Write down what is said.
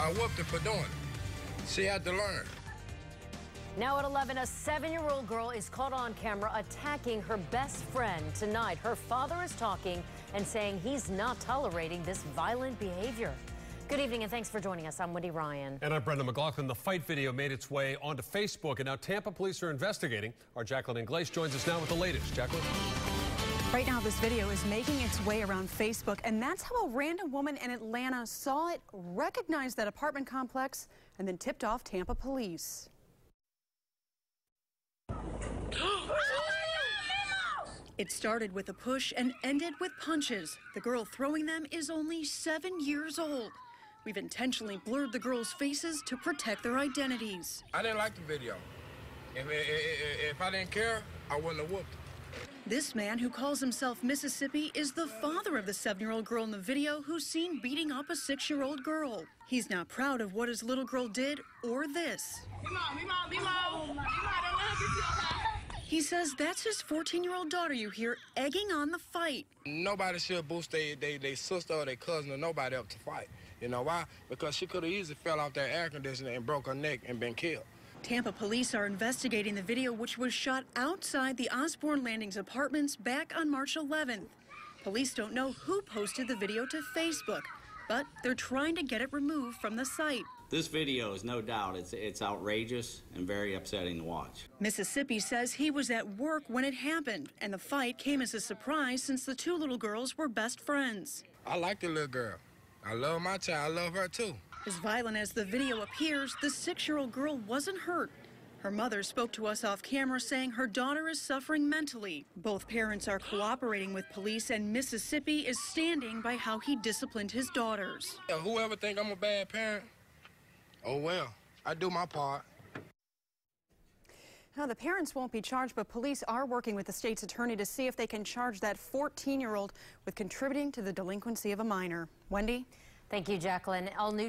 I whooped her for doing it. She had to learn. Now at 11, a seven-year-old girl is caught on camera attacking her best friend. Tonight, her father is talking and saying he's not tolerating this violent behavior. Good evening and thanks for joining us. I'm Wendy Ryan. And I'm Brendan McLaughlin. The fight video made its way onto Facebook and now Tampa police are investigating. Our Jacqueline Ingles joins us now with the latest. Jacqueline? Right now, this video is making its way around Facebook, and that's how a random woman in Atlanta saw it, recognized that apartment complex, and then tipped off Tampa police. It started with a push and ended with punches. The girl throwing them is only seven years old. We've intentionally blurred the girls' faces to protect their identities. I didn't like the video. If, if, if I didn't care, I wouldn't have whooped. This man, who calls himself Mississippi, is the father of the seven year old girl in the video who's seen beating up a six year old girl. He's not proud of what his little girl did or this. He says that's his 14 year old daughter you hear egging on the fight. Nobody should boost their they, they sister or their cousin or nobody up to fight. You know why? Because she could have easily fell off that air conditioner and broke her neck and been killed. Tampa police are investigating the video, which was shot outside the Osborne Landings apartments back on March 11th. Police don't know who posted the video to Facebook, but they're trying to get it removed from the site. This video is no doubt it's it's outrageous and very upsetting to watch. Mississippi says he was at work when it happened, and the fight came as a surprise since the two little girls were best friends. I like the little girl. I love my child. I love her too. As violent as the video appears, the six-year-old girl wasn't hurt. Her mother spoke to us off camera saying her daughter is suffering mentally. Both parents are cooperating with police and Mississippi is standing by how he disciplined his daughters. Yeah, whoever think I'm a bad parent, oh well, I do my part. Now, the parents won't be charged, but police are working with the state's attorney to see if they can charge that 14-year-old with contributing to the delinquency of a minor. Wendy? Thank you, Jacqueline. All new